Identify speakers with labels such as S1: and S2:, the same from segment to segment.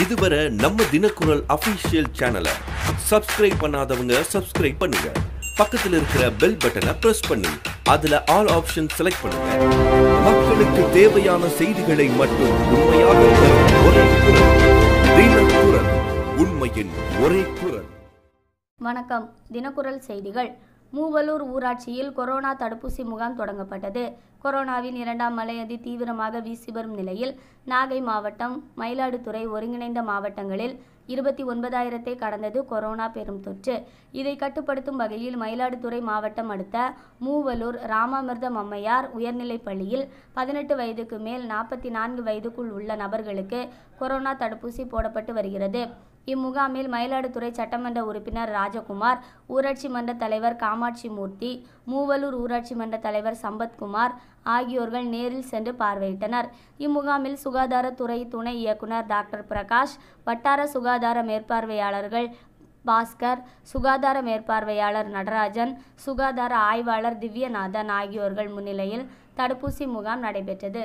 S1: இதுவரை நம்ம தினக்குரல் அஃபிஷியல் சேனலை சப்ஸ்கிரைப் பண்ணாதவங்க சப்ஸ்கிரைப் பண்ணுங்க. பக்கத்தில் இருக்கிற பெல் பட்டனை பிரஸ் பண்ணி. அதுல ஆல் ஆப்ஷன் செலக்ட் பண்ணுங்க. மக்களுக்கு தேவையான செய்திகளை மட்டும் உண்மையாக ஒரே குரல். தினக்குரல் உண்மையின் ஒரே குரல்.
S2: வணக்கம். தினக்குரல் செய்திகள். மூவலூர் ஊராட்சியில் கொரோனா தடுப்பூசி முகாம் தொடங்கப்பட்டது. கொரோனாவின் இரண்டாம் மலையதி அதி தீவிரமாக வீசி வரும் நிலையில் நாகை மாவட்டம் மயிலாடுதுறை ஒருங்கிணைந்த மாவட்டங்களில் இருபத்தி ஒன்பதாயிரத்தை கடந்தது கொரோனா பெரும் தொற்று. இதை கட்டுப்படுத்தும் வகையில் மயிலாடுதுறை மாவட்டம் அடுத்த மூவலூர் ராமாமிர்தம் அம்மையார் உயர்நிலைப் பள்ளியில் பதினெட்டு வயதுக்கு மேல் நாற்பத்தி நான்கு வயதுக்குள் உள்ள நபர்களுக்கு கொரோனா தடுப்பூசி போடப்பட்டு வருகிறது. இம்முகாமில் மயிலாடுதுறை சட்டமன்ற உறுப்பினர் ராஜகுமார் ஊராட்சி மன்ற தலைவர் காமாட்சி மூர்த்தி மூவலூர் ஊராட்சி மன்ற தலைவர் சம்பத்குமார் ஆகியோர்கள் நேரில் சென்று பார்வையிட்டனர். இம்முகாமில் சுகாதாரத்துறை துணை இயக்குனர் டாக்டர் பிரகாஷ் வட்டார சுகாதார மேற்பார்வையாளர்கள் பாஸ்கர் சுகாதார மேற்பார்வையாளர் நடராஜன் சுகாதார ஆய்வாளர் திவ்யநாதன் ஆகியோர்கள் முன்னிலையில் தடுப்பூசி முகாம் நடைபெற்றது.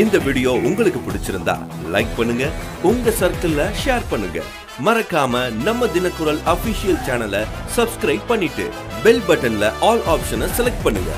S1: இந்த வீடியோ உங்களுக்கு பிடிச்சிருந்தா லைக் பண்ணுங்க உங்க சர்க்கிள்ல ஷேர் பண்ணுங்க. மறக்காம நம்ம தினக்குரல் அபிஷியல் சேனலை சப்ஸ்கிரைப் பண்ணிட்டு பெல் பட்டன்ல ஆல் ஆப்ஷனை செலக்ட் பண்ணுங்க.